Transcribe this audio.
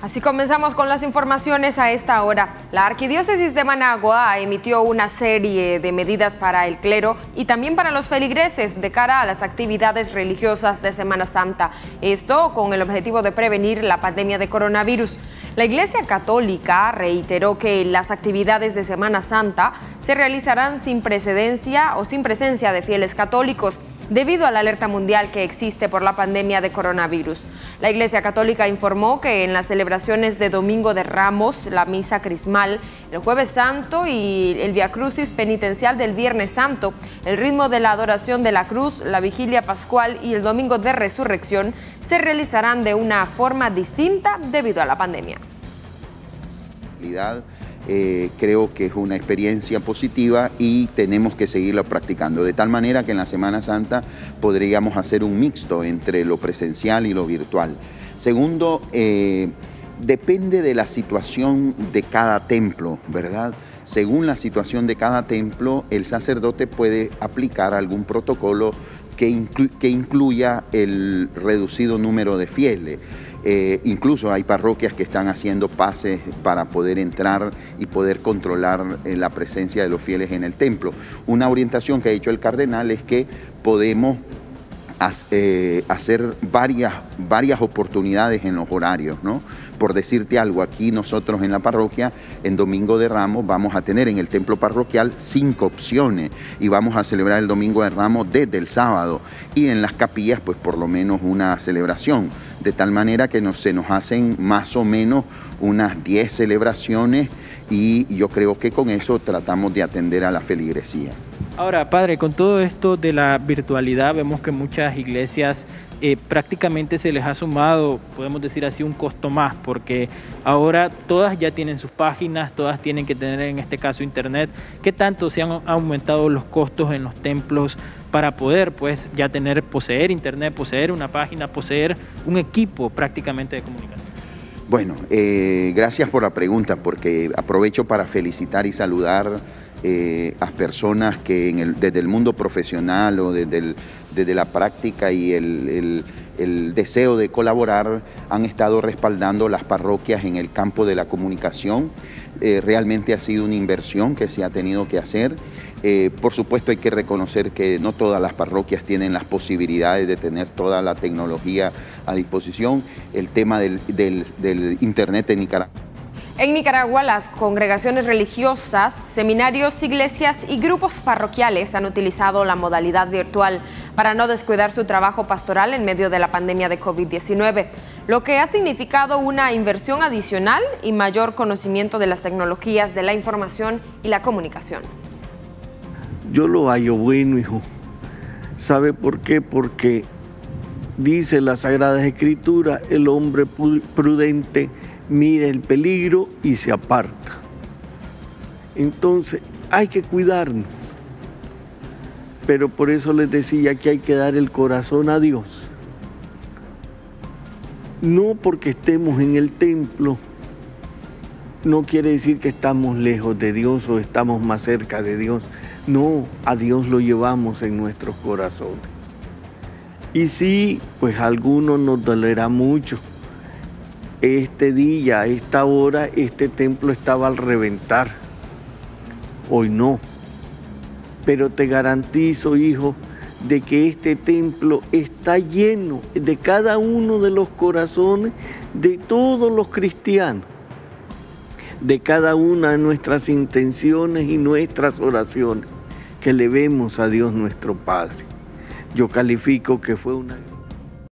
Así comenzamos con las informaciones a esta hora. La Arquidiócesis de Managua emitió una serie de medidas para el clero y también para los feligreses de cara a las actividades religiosas de Semana Santa. Esto con el objetivo de prevenir la pandemia de coronavirus. La Iglesia Católica reiteró que las actividades de Semana Santa se realizarán sin precedencia o sin presencia de fieles católicos debido a la alerta mundial que existe por la pandemia de coronavirus. La Iglesia Católica informó que en las celebraciones de Domingo de Ramos, la misa crismal, el Jueves Santo y el Via Crucis penitencial del Viernes Santo, el ritmo de la adoración de la cruz, la vigilia pascual y el Domingo de Resurrección se realizarán de una forma distinta debido a la pandemia. Eh, creo que es una experiencia positiva y tenemos que seguirla practicando, de tal manera que en la Semana Santa podríamos hacer un mixto entre lo presencial y lo virtual. Segundo, eh, depende de la situación de cada templo, ¿verdad? Según la situación de cada templo, el sacerdote puede aplicar algún protocolo que, que incluya el reducido número de fieles. Eh, incluso hay parroquias que están haciendo pases para poder entrar y poder controlar eh, la presencia de los fieles en el templo. Una orientación que ha hecho el cardenal es que podemos hacer varias, varias oportunidades en los horarios, ¿no? Por decirte algo, aquí nosotros en la parroquia, en Domingo de Ramos, vamos a tener en el templo parroquial cinco opciones y vamos a celebrar el Domingo de Ramos desde el sábado y en las capillas, pues por lo menos una celebración, de tal manera que se nos hacen más o menos unas 10 celebraciones y yo creo que con eso tratamos de atender a la feligresía. Ahora, padre, con todo esto de la virtualidad, vemos que muchas iglesias eh, prácticamente se les ha sumado, podemos decir así, un costo más, porque ahora todas ya tienen sus páginas, todas tienen que tener en este caso internet. ¿Qué tanto se han aumentado los costos en los templos para poder pues ya tener, poseer internet, poseer una página, poseer un equipo prácticamente de comunicación? Bueno, eh, gracias por la pregunta, porque aprovecho para felicitar y saludar eh, a personas que desde el mundo profesional o desde, desde la práctica y el, deseo de colaborar han estado respaldando las parroquias en el campo de la comunicación. Eh, realmente ha sido una inversión que se ha tenido que hacer. Eh, por supuesto hay que reconocer que no todas las parroquias tienen las posibilidades de tener toda la tecnología a disposición. El tema del, del Internet en Nicaragua en Nicaragua, las congregaciones religiosas, seminarios, iglesias y grupos parroquiales han utilizado la modalidad virtual para no descuidar su trabajo pastoral en medio de la pandemia de COVID-19, lo que ha significado una inversión adicional y mayor conocimiento de las tecnologías de la información y la comunicación. Yo lo hallo bueno, hijo. ¿Sabe por qué? Porque dice la Sagrada Escritura, el hombre prudente mira el peligro y se aparta. Entonces hay que cuidarnos. Pero por eso les decía que hay que dar el corazón a Dios. No porque estemos en el templo, no quiere decir que estamos lejos de Dios o estamos más cerca de Dios. No, a Dios lo llevamos en nuestros corazones. Y sí, pues a algunos nos dolerá mucho este día, a esta hora, este templo estaba al reventar. Hoy no. Pero te garantizo, hijo, de que este templo está lleno de cada uno de los corazones de todos los cristianos, de cada una de nuestras intenciones y nuestras oraciones que le vemos a Dios nuestro Padre. Yo califico que fue una...